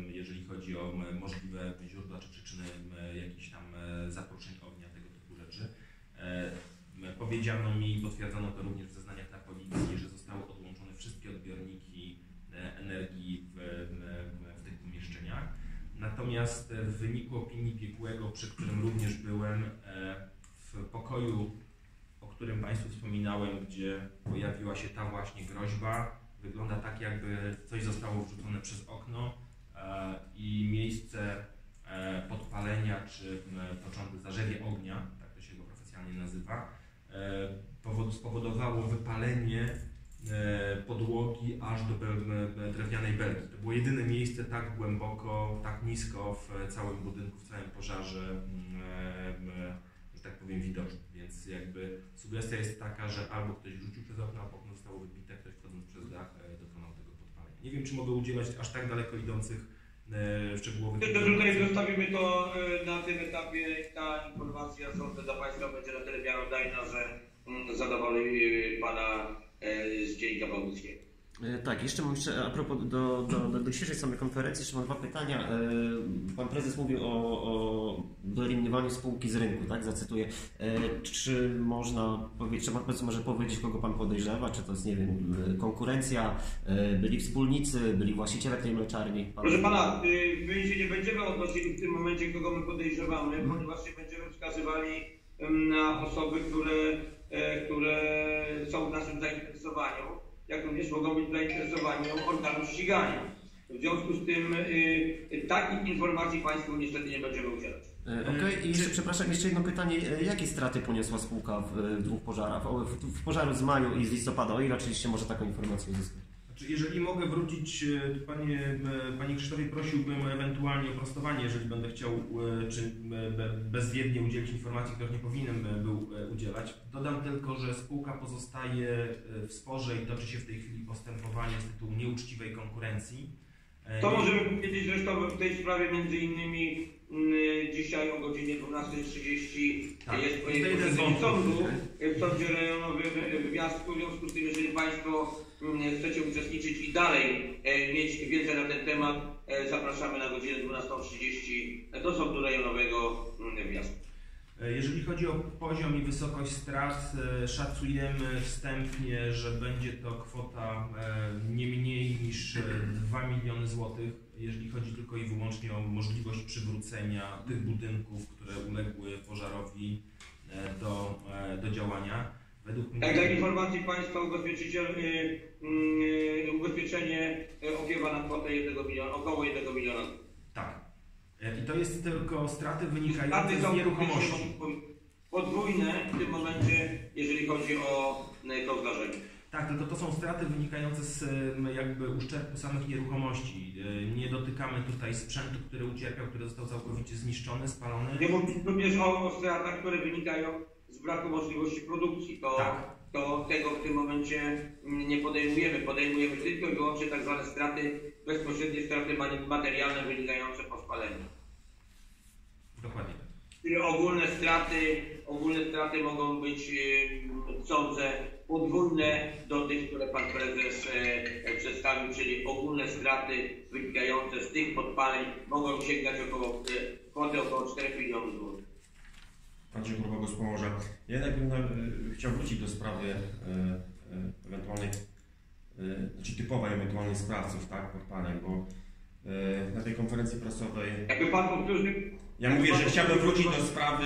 jeżeli chodzi o możliwe źródła czy przyczyny jakichś tam e, zaproszeń ognia, tego typu rzeczy. Powiedziano mi potwierdzono to również w zeznaniach że zostały odłączone wszystkie odbiorniki e, energii w, m, w tych pomieszczeniach. Natomiast e, w wyniku opinii biegłego, przy którym również byłem, e, w pokoju, o którym Państwu wspominałem, gdzie pojawiła się ta właśnie groźba, wygląda tak, jakby coś zostało wrzucone przez okno e, i miejsce e, podpalenia czy początek zarzewie ognia, tak to się go profesjonalnie nazywa, e, spowodowało wypalenie e, podłogi aż do drewnianej belki. To było jedyne miejsce tak głęboko, tak nisko w całym budynku, w całym pożarze, mm, em, że tak powiem, widoczny. Więc jakby sugestia jest taka, że albo ktoś rzucił przez okno, albo okno zostało wybite, ktoś wchodząc przez dach e, dokonał tego podpalenia. Nie wiem, czy mogę udzielać aż tak daleko idących e, szczegółowych To tutaj zostawimy to e, na tym etapie. Ta informacja sądzę dla Państwa będzie na tyle miarodajna, że mm, zadowoli e, Pana e, z Dziennika Bałtyckiego. E, Tak, jeszcze mam jeszcze a propos do, do, do, do dzisiejszej samej konferencji, jeszcze mam dwa pytania. E, Pan prezes mówił o, o wyeliminowaniu spółki z rynku, tak? Zacytuję. E, Czy można powiedzieć, czy pan prezes może powiedzieć, kogo pan podejrzewa? Czy to jest, nie wiem, e, konkurencja, e, byli wspólnicy, byli właściciele tej mleczarni? Pan... Proszę Pana, y, my się nie będziemy odnosili w tym momencie, kogo my podejrzewamy, Mhm. ponieważ się będziemy wskazywali na osoby, które, e, które są w naszym zainteresowaniu, jak również mogą być w zainteresowaniu organów ścigania. W związku z tym y, y, takich informacji Państwu niestety nie będziemy udzielać. E, Okej, i jeszcze, przepraszam, jeszcze jedno pytanie. E, Jakie straty poniosła spółka w, w dwóch pożarach? W, w pożaru z maju i z listopada, o ile oczywiście może taką informację uzyskać. Jeżeli mogę wrócić, e, panie, e, panie Krzysztofie, prosiłbym ewentualnie o prostowanie, jeżeli będę chciał, e, czy be- bezwiednie udzielić informacji, których nie powinienem był udzielać. Dodam tylko, że spółka pozostaje w sporze i toczy się w tej chwili postępowanie z tytułu nieuczciwej konkurencji. To możemy powiedzieć zresztą w tej sprawie między innymi mm, dzisiaj o godzinie 12.30 Tak, jest wątków, sądu w sądzie rejonowym w Miastku. W związku z tym, jeżeli Państwo chcecie uczestniczyć i dalej e, mieć wiedzę na ten temat, e, zapraszamy na godzinę 12.30 do sądu rejonowego mm, w Miastku. E, Jeżeli chodzi o poziom i wysokość strat, e, szacujemy wstępnie, że będzie to kwota e, nie mniej niż e, 2 miliony złotych, jeżeli chodzi tylko i wyłącznie o możliwość przywrócenia tych budynków, które uległy pożarowi e, do, e, do działania. Według mnie... Tak, dla informacji Państwa ubezpieczyciel, y, y, ubezpieczenie y, opiewa na kwotę 1 miliona, około 1 miliona. Tak. E, I to jest tylko straty wynikające z nieruchomości. podwójne w tym momencie, jeżeli chodzi o y, to zdarzenie. Tak, tylko to są straty wynikające z jakby uszczerbku samych nieruchomości. E, Nie dotykamy tutaj sprzętu, który ucierpiał, który został całkowicie zniszczony, spalony. Nie mówię również o, o stratach, które wynikają z braku możliwości produkcji. To, Tak. to tego w tym momencie mm, nie podejmujemy. Podejmujemy tylko i wyłącznie tak zwane straty, bezpośrednie straty materialne wynikające po spaleniu. Dokładnie. Czyli ogólne straty, ogólne straty mogą być, y, sądzę, podwójne do tych, które pan prezes e, przedstawił, czyli ogólne straty wynikające z tych podpaleń mogą sięgać około e, kwoty około 4 milionów złotych. Pan dziękuję Bogu pomoże. Ja jednak bym na, y, chciał wrócić do sprawy y, y, ewentualnych, znaczy typowej ewentualnych sprawców, tak, podpaleń, bo y, na tej konferencji prasowej Jakby pan powtórzył, ja mówię, że chciałbym wrócić do sprawy,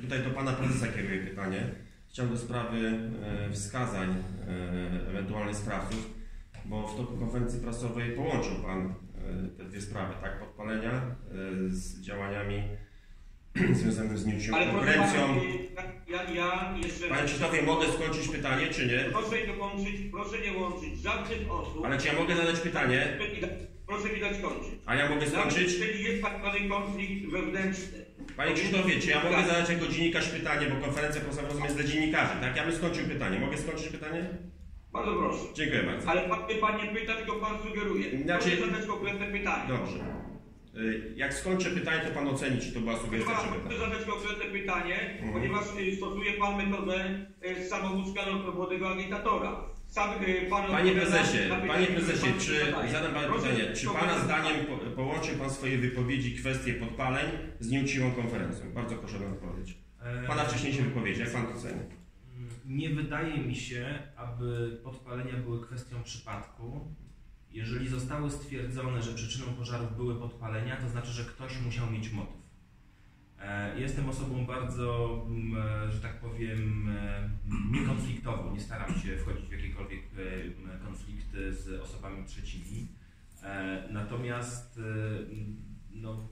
tutaj do Pana Prezesa kieruję pytanie, chciałbym do sprawy wskazań ewentualnych sprawców, bo w toku konferencji prasowej połączył Pan te dwie sprawy, tak, podpalenia z działaniami [clears throat] związanymi z pana, konkurencją. e, ja, ja jeszcze Panie Krzysztofie, mogę skończyć pytanie, czy nie? Proszę nie łączyć, proszę nie łączyć żadnych osób. Ale czy ja mogę zadać pytanie? Proszę mi dać- skończyć. A ja mogę Nawet skończyć? jeżeli jest tak zwany konflikt wewnętrzny. Panie Krzysztofie, czy ja mogę zadać jako dziennikarz pytanie, bo konferencja prasowa rozumiem jest dla dziennikarzy, tak? Ja bym skończył pytanie. Mogę skończyć pytanie? Bardzo proszę. Dziękuję bardzo. Ale pan, pan nie pyta, tylko pan sugeruje. Znaczy- Proszę zadać konkretne pytanie. Dobrze. Y, Jak skończę pytanie, to Pan oceni, czy to była sugestia, czy proszę pytanie. zadać konkretne pytanie, Mhm. ponieważ y, stosuje pan metodę y, samouczka do młodego agitatora. Sam, pan Panie prezesie, panie prezesie, pan czy zadam Panu pytanie, czy Pana zdaniem po, połączył Pan w swojej wypowiedzi kwestię podpaleń z nieuczciwą konferencją? Bardzo proszę o odpowiedź. E, Pana wcześniejsze wypowiedzi, jak Pan to oceni? Nie wydaje mi się, aby podpalenia były kwestią przypadku. Jeżeli zostały stwierdzone, że przyczyną pożarów były podpalenia, to znaczy, że ktoś musiał mieć motyw. E, Jestem osobą bardzo, mm, e, że tak powiem, e, niekonfliktową. Nie staram się wchodzić w jakiekolwiek konflikty z osobami trzecimi. E, Natomiast no,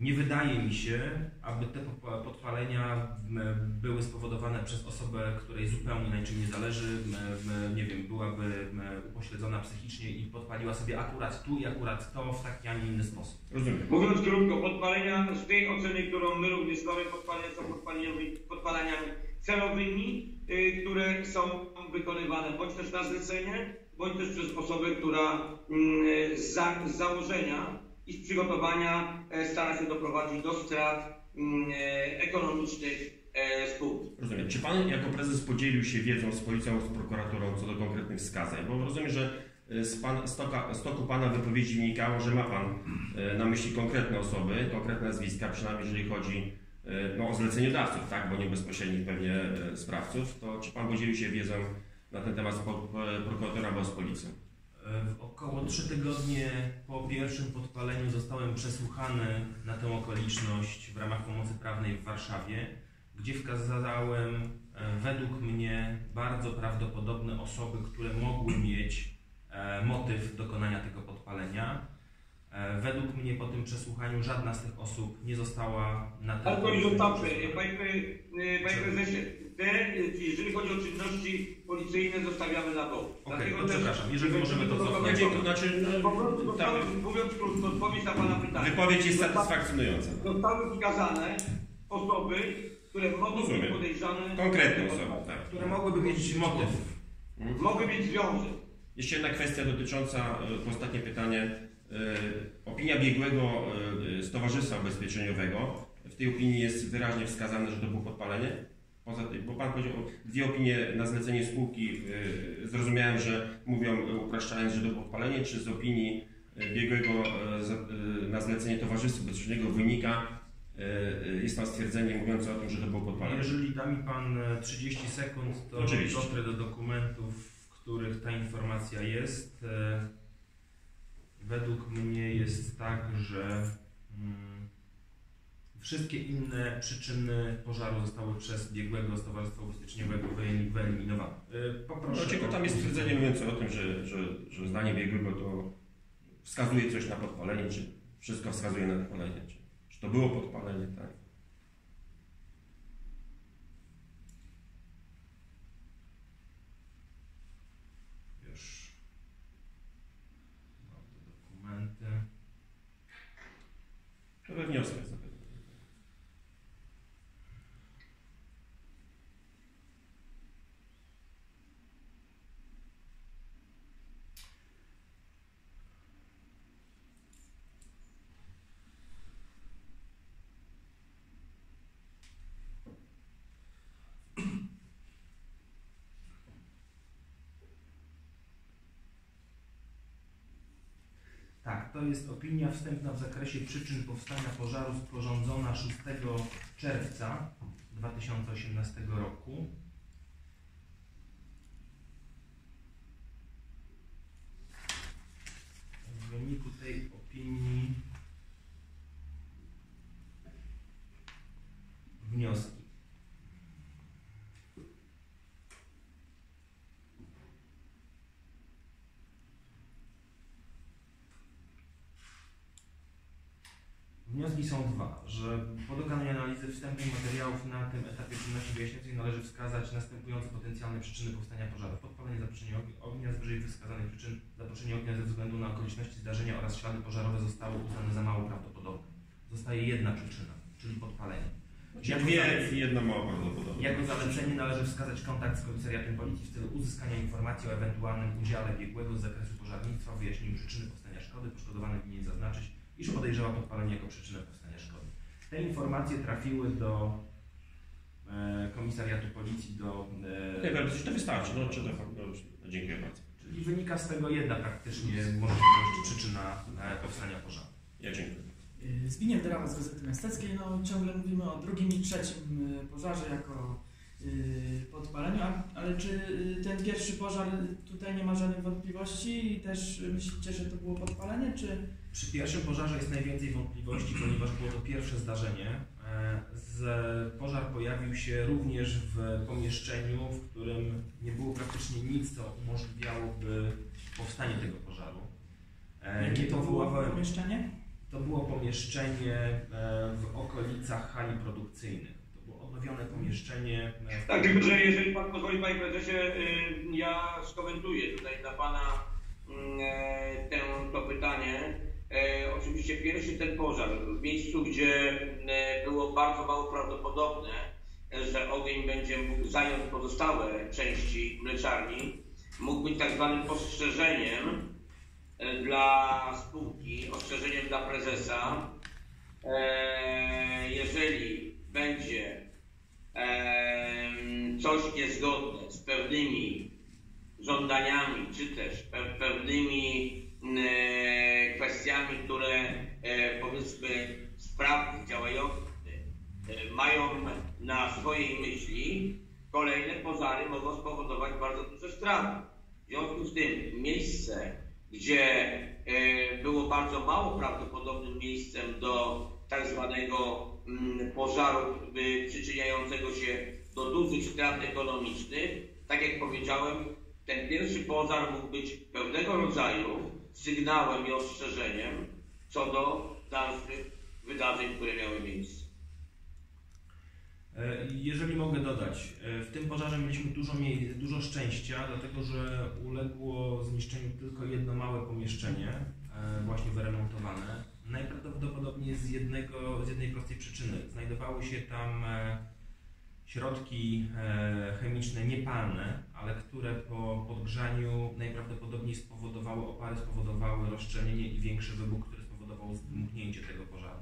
nie wydaje mi się, aby te podpa- podpalenia były spowodowane przez osobę, której zupełnie na niczym nie zależy, nie wiem, byłaby upośledzona psychicznie i podpaliła sobie akurat tu i akurat to w taki, a nie inny sposób. Rozumiem. Mówiąc krótko, podpalenia z tej oceny, którą my również mamy, podpalenia są podpaleniami, podpaleniami celowymi, y, które są wykonywane bądź też na zlecenie, bądź też przez osobę, która mm, z, za, z założenia i z przygotowania e, stara się doprowadzić do strat mm, e, ekonomicznych e, spółki. Rozumiem. Czy Pan jako prezes podzielił się wiedzą z policją, z prokuraturą co do konkretnych wskazań? Bo rozumiem, że z, pan, z, toku Pana wypowiedzi wynikało, że ma Pan na myśli konkretne osoby, konkretne nazwiska, przynajmniej jeżeli chodzi no, o zleceniodawców, tak? bo nie bezpośrednich pewnie sprawców. To czy Pan podzielił się wiedzą na ten temat z prokuratora albo z policją? W około trzy tygodnie po pierwszym podpaleniu zostałem przesłuchany na tę okoliczność w ramach pomocy prawnej w Warszawie, gdzie wskazałem e, według mnie bardzo prawdopodobne osoby, które mogły mieć e, motyw dokonania tego podpalenia. E, Według mnie po tym przesłuchaniu żadna z tych osób nie została na ten Ale to już panie prezesie, te, jeżeli chodzi o czynności policyjne, zostawiamy na bok. Okej, Dlatego to też- przepraszam, jeżeli możemy to cofnąć. To znaczy, Po prostu no, ta zostały, mówiąc krótko, odpowiedź na Pana pytanie. wypowiedź jest satysfakcjonująca. Zostały wskazane osoby, które mogą być Rozumiem. podejrzane. Konkretne osoby, tak. które mogłyby mieć motyw. Mogły mieć związek. Jeszcze jedna kwestia dotycząca, to ostatnie pytanie. Y, Opinia biegłego y, z Towarzystwa Ubezpieczeniowego. W tej opinii jest wyraźnie wskazane, że to było podpalenie. Poza tym, bo Pan powiedział dwie opinie na zlecenie spółki. y, Zrozumiałem, że mówią upraszczając, że to podpalenie, czy z opinii y, biegłego y, na zlecenie Towarzystwa Ubezpieczeniowego wynika, jest tam stwierdzenie mówiące o tym, że to było podpalenie. Jeżeli da mi Pan e, 30 sekund, to Oczywiście. dotrę do dokumentów, w których ta informacja jest. E, Według mnie jest tak, że mm, wszystkie inne przyczyny pożaru zostały przez biegłego z Towarzystwa Ubezpieczeniowego wyelim- wyeliminowane. E, Poproszę. No, o- tam jest stwierdzenie mówiące o tym, że, że, że zdanie biegłego to wskazuje coś na podpalenie, czy wszystko wskazuje na podpalenie, czy, czy to było podpalenie, tak. Już. Mam te dokumenty. To we wnioskach zapewne. Tak, to jest opinia wstępna w zakresie przyczyn powstania pożaru sporządzona 6 czerwca 2018 roku. W wyniku tej opinii wnioski. Wnioski są dwa, że po dokonaniu analizy wstępnej materiałów na tym etapie czynności wyjaśniającej należy wskazać następujące potencjalne przyczyny powstania pożaru. Podpalenie, zaproszenie ognia- z wyżej wskazanych przyczyn, zaproszenie ognia ze względu na okoliczności zdarzenia oraz ślady pożarowe zostały uznane za mało prawdopodobne. Zostaje jedna przyczyna, czyli podpalenie. Jako Dwie zalec- i jedna mało prawdopodobna. jako zalecenie należy wskazać kontakt z komisariatem policji w celu uzyskania informacji o ewentualnym udziale biegłego z zakresu pożarnictwa w wyjaśnieniu przyczyny powstania szkody. Poszkodowany winien zaznaczyć, iż podejrzewa podpalenie jako przyczynę powstania szkody. Te informacje trafiły do e, komisariatu policji, do... E, Nie, to wystarczy. No, czy to, no, no, dziękuję bardzo. czyli wynika z tego jedna praktycznie możliwość przyczyna e, powstania pożaru. Ja dziękuję. Y, Zbigniew Derawa z Gazety Miasteckiej. No, ciągle mówimy o drugim i trzecim y, pożarze jako podpaleniu, ale czy ten pierwszy pożar tutaj nie ma żadnych wątpliwości i też myślicie, że to było podpalenie, czy Przy pierwszym pożarze jest najwięcej wątpliwości, ponieważ było to pierwsze zdarzenie. E, Z, pożar pojawił się również w pomieszczeniu, w którym nie było praktycznie nic, co umożliwiałoby powstanie tego pożaru. E, jakie Nie to było pomieszczenie? To było pomieszczenie e, w okolicach hali produkcyjnych. To było odnowione pomieszczenie. Tak, tylko że jeżeli pan pozwoli, panie prezesie, y, ja skomentuję tutaj dla pana mm, tę, to pytanie. E, Oczywiście pierwszy ten pożar w miejscu, gdzie e, było bardzo mało prawdopodobne, e, że ogień będzie mógł zająć pozostałe części mleczarni, mógł być tak zwanym ostrzeżeniem e, dla spółki, ostrzeżeniem dla prezesa. E, Jeżeli będzie em, coś niezgodne z pewnymi żądaniami, czy też pe- pewnymi e, kwestiami, które e, powiedzmy sprawcy działający e, mają na swojej myśli, kolejne pożary mogą spowodować bardzo duże straty. W związku z tym miejsce, gdzie e, było bardzo mało prawdopodobnym miejscem do tak zwanego mm, pożaru przyczyniającego się do dużych strat ekonomicznych, tak jak powiedziałem, ten pierwszy pożar mógł być pewnego rodzaju sygnałem i ostrzeżeniem co do dalszych wydarzeń, które miały miejsce. E, Jeżeli mogę dodać, e, w tym pożarze mieliśmy dużo, dużo szczęścia, dlatego że uległo zniszczeniu tylko jedno małe pomieszczenie, e, właśnie wyremontowane. Najprawdopodobniej z, jednego, z jednej prostej przyczyny. Znajdowały się tam środki e, chemiczne niepalne, ale które po podgrzaniu najprawdopodobniej spowodowały, opary spowodowały rozszczelnienie i większy wybuch, który spowodował zmknięcie tego pożaru.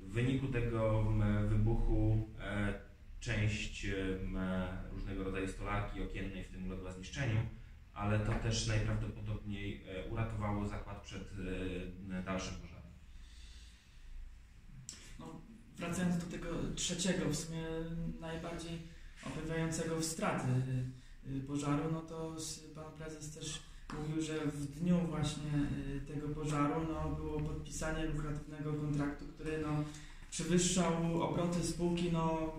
W wyniku tego wybuchu e, część m, różnego rodzaju stolarki okiennej w tym uległa zniszczeniu, ale to też najprawdopodobniej e, uratowało zakład przed e, dalszym pożarem. No, wracając do tego trzeciego, w sumie najbardziej opowiadającego w straty y, y, pożaru, no to pan prezes też mówił, że w dniu właśnie y, tego pożaru no, było podpisanie lukratywnego kontraktu, który no, przewyższał obroty spółki no,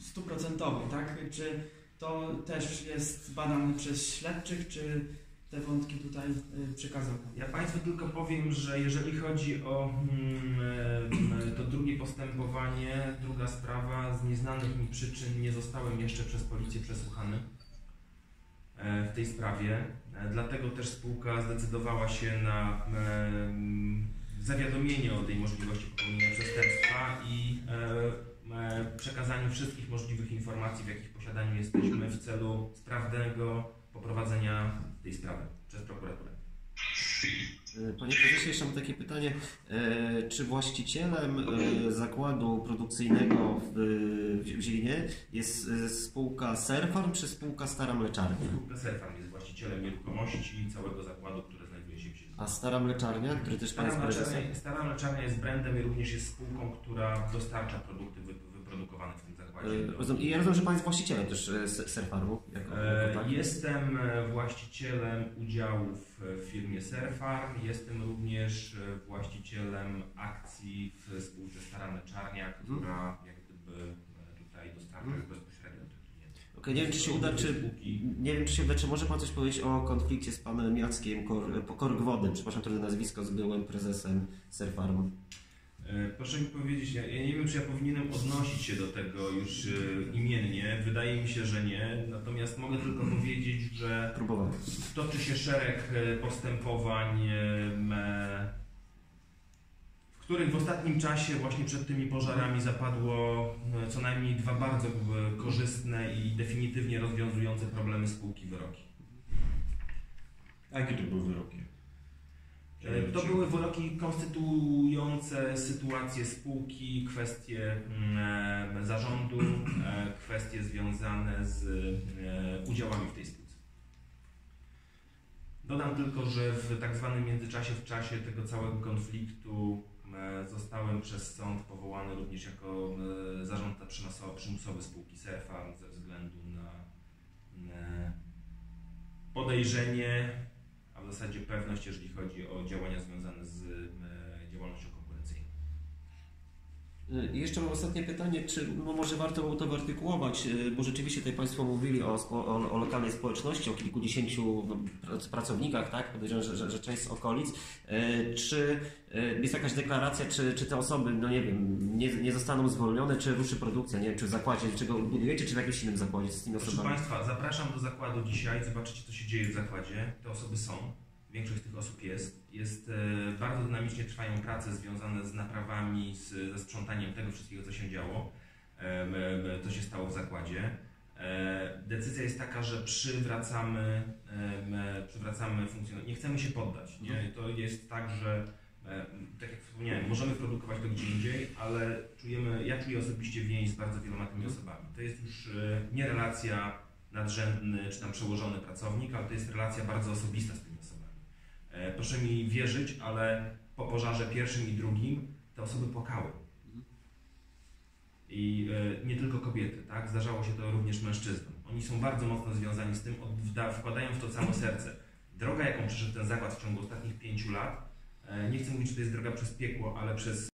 stuprocentowo, tak? Czy to też jest badane przez śledczych, czy te wątki tutaj y, przekazał? Ja Państwu tylko powiem, że jeżeli chodzi o mm, e, to drugie postępowanie, druga sprawa, z nieznanych mi przyczyn nie zostałem jeszcze przez policję przesłuchany e, w tej sprawie. E, Dlatego też spółka zdecydowała się na em, zawiadomienie o tej możliwości popełnienia przestępstwa i przekazaniu wszystkich możliwych informacji, w jakich posiadaniu jesteśmy w celu sprawnego poprowadzenia tej sprawy przez prokuraturę. E, Panie prezesie, jeszcze mam takie pytanie. E, Czy właścicielem e, zakładu produkcyjnego w, w Zielinie jest spółka Serfarm czy spółka Stara Mleczarnia? Spółka Serfam jest właścicielem. nieruchomości całego zakładu, który znajduje się w sieci. A Stara Mleczarnia, który też Pan jest prezesem? Stara mleczarnia jest brandem i również jest spółką, która dostarcza produkty wy, wyprodukowane w tym E, do- rozumiem. I ja rozumiem, że Pan jest właścicielem też e, S- Serfarmu. Jako, E, jako tak? Jestem właścicielem udziałów w firmie Serfarm, jestem również właścicielem akcji w spółce Stara Mleczarnia, która jak gdyby tutaj dostarcza Mhm. już bezpośrednio tych klientów. Okej, nie wiem, czy się uda, czy Nie wiem, czy się uda, czy może Pan coś powiedzieć o konflikcie z Panem Jackiem Kor- Korgwodem, przepraszam, trudne nazwisko, z byłym prezesem Serfarmu. E, Proszę mi powiedzieć, ja, ja nie wiem, czy ja powinienem odnosić się do tego już e, imiennie. Wydaje mi się, że nie. Natomiast mogę tylko powiedzieć, że Próbowałem. toczy się szereg e, postępowań, w których w ostatnim czasie, właśnie przed tymi pożarami, zapadło co najmniej dwa bardzo korzystne i definitywnie rozwiązujące problemy spółki wyroki. A jakie to były wyroki? E, To były wyroki konstytuujące sytuację spółki, kwestie mm, e, zarządu, e, kwestie związane z udziałami w tej spółce. Dodam tylko, że w tak zwanym międzyczasie, w czasie tego całego konfliktu zostałem przez sąd powołany również jako zarządca przymusowy, spółki Serfarm ze względu na podejrzenie w zasadzie pewność, jeżeli chodzi o działania związane z e, działalnością konkurencyjną. I jeszcze mam ostatnie pytanie, czy no może warto było to wyartykułować, y, bo rzeczywiście tutaj Państwo mówili o, o, o lokalnej społeczności, o kilkudziesięciu no, prac- pracownikach, tak? Podejrzewam, że, że, że część z okolic. Y, Czy y, jest jakaś deklaracja, czy, czy te osoby, no nie wiem, nie, nie zostaną zwolnione, czy ruszy produkcja, nie wiem, czy w zakładzie, czy go budujecie, czy w jakimś innym zakładzie z tymi Proszę osobami? Państwa, zapraszam do zakładu dzisiaj, zobaczycie co się dzieje w zakładzie. Te osoby są, większość z tych osób jest. Jest e, bardzo dynamicznie trwają prace związane z naprawami, z, ze sprzątaniem tego wszystkiego, co się działo, co się stało w zakładzie. E, Decyzja jest taka, że przywracamy, e, przywracamy funkcjonowanie. Nie chcemy się poddać. Nie? To jest tak, że e, tak jak wspomniałem, możemy produkować to gdzie indziej, ale czujemy, ja czuję osobiście więź z bardzo wieloma tymi osobami. To jest już e, nie relacja nadrzędny czy tam przełożony pracownik, ale to jest relacja bardzo osobista z tymi. E, Proszę mi wierzyć, ale po pożarze pierwszym i drugim te osoby płakały. I e, nie tylko kobiety, tak? Zdarzało się to również mężczyznom. Oni są bardzo mocno związani z tym, wkładają w to całe serce. Droga, jaką przeszedł ten zakład w ciągu ostatnich pięciu lat, e, nie chcę mówić, że to jest droga przez piekło, ale przez